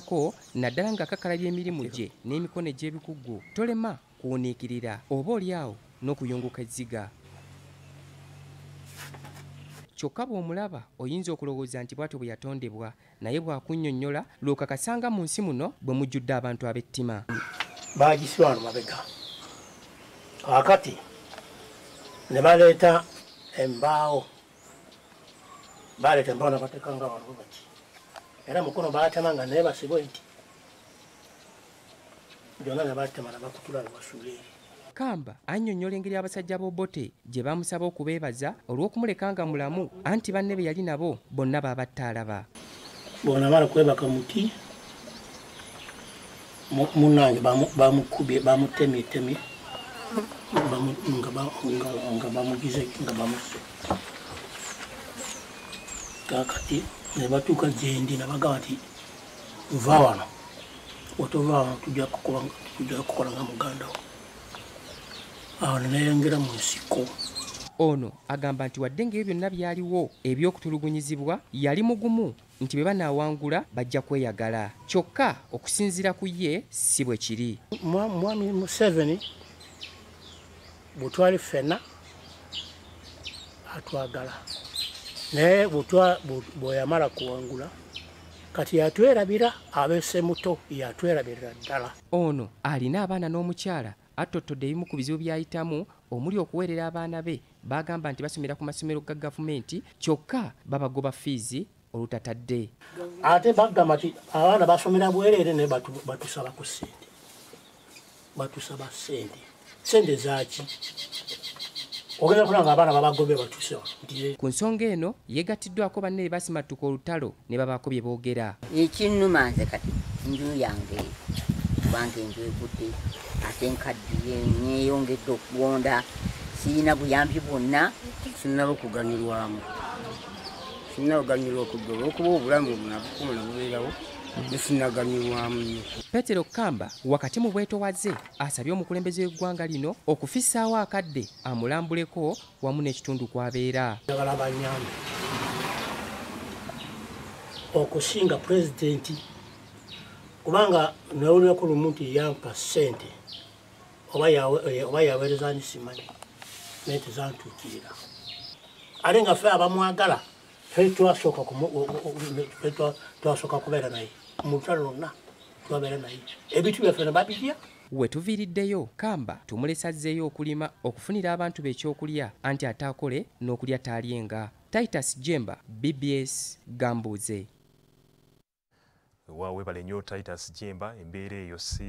ko naddala ng'akakalabya emirimu gye n'emikono egy'ebikugu tolema kuwuniikirira oba oliawo n'okuyunguka ezziga kyokka bw'omulaba oyinza okulowooza nti bw'atyo bwe yatondebwa naye bw'akunnyonnyola lw'okakasanga mu nsi muno bwe mujjudde abantu ab'ettima. Bagisiba wano mabega. Kakati ne baleeta embaawo baleeta embaawo nabateekanga waliwo bati era mukono baatema nga naye basibwe nti byonna ne batema nabakutula nebasuula eri kamba annyonnyola engeri abasajja b'obote gye bamusaba okubeebaza olw'okumuleka nga mulamu anti banne be yali nabo bonna baabatta alaba bonamala kwebaka muti mu- munange bamu- bamukubye bamutemyetemye bamu- nga ba- nga- nga bamugize nga bamuse kakati ne batuuka gyendi nabagamba nti va wano wetova wano tujja kukola- nga muganda wo. Awo neneyongera mu nsiko. Ono agamba nti wadde ng'ebyo byonna byaliwo eby'okutulugunyizibwa yali mugumu nti bwe banaawangula bajja kweyagala. Kyokka okusinziira ku ye si bwe kiri. Mwa- mwami museveni bwetwali ffenna atwagala naye bweyamala kuwangula kati yatwerabira abeese muto yatwerabirira ddala. Ono alina abaana n'omukyala attotodde ebimu ku bizibu by'ayitamu omuli okuweerera abaana be. Bagamba nti basomera ku masomero ga gavumenti kyokka babagoba fiizi olutatadde. Ate bagamba nti abaana basomera bwereere naye batu- batusaba ku sente batusaba sente sente zaki ogenda kulaba nga abaana babagobye batuse ku nsonga eno yeegatiddwako banne be basimattuka olutalo ne babaako bye boogera. Ekinnuma nze kati enju yange kubanga enju egudde ate nkaddiye neyongedde okuwonda sirina buyambi bwonna sinaba okuganyulwamu sinaba okuganyulwa okudda olwokuba obulamu nabukumula bubeerawo nesinaganyulwamu nnyo. Petero kamba wakati mu bwetowaze asabye omukulembeze w'eggwanga lino okufissaawo akadde amulambuleko wamu n'ekitundu kw'abeera njagala banyambe okusinga pulezidenti kubanga nawulirako lumu nti yampa sente oba eh, oba yaweereza ni simanyi naye tezantuukirira. Ate nga ffe abamwagala fe twasooka kumu- o- o- o- fe twa- twasooka kubeera naye mu lutalo lwonna twabeera naye ebintu byaffe ne babirya. We tuviiriddeyo kamba tumulesa azzeeyo okulima okufunira abantu be ekyokulya anti ate akole n'okulya taalyenga. Titus jemba bbs gambuuze waawe bale nnyo titus jemba embeera eyo si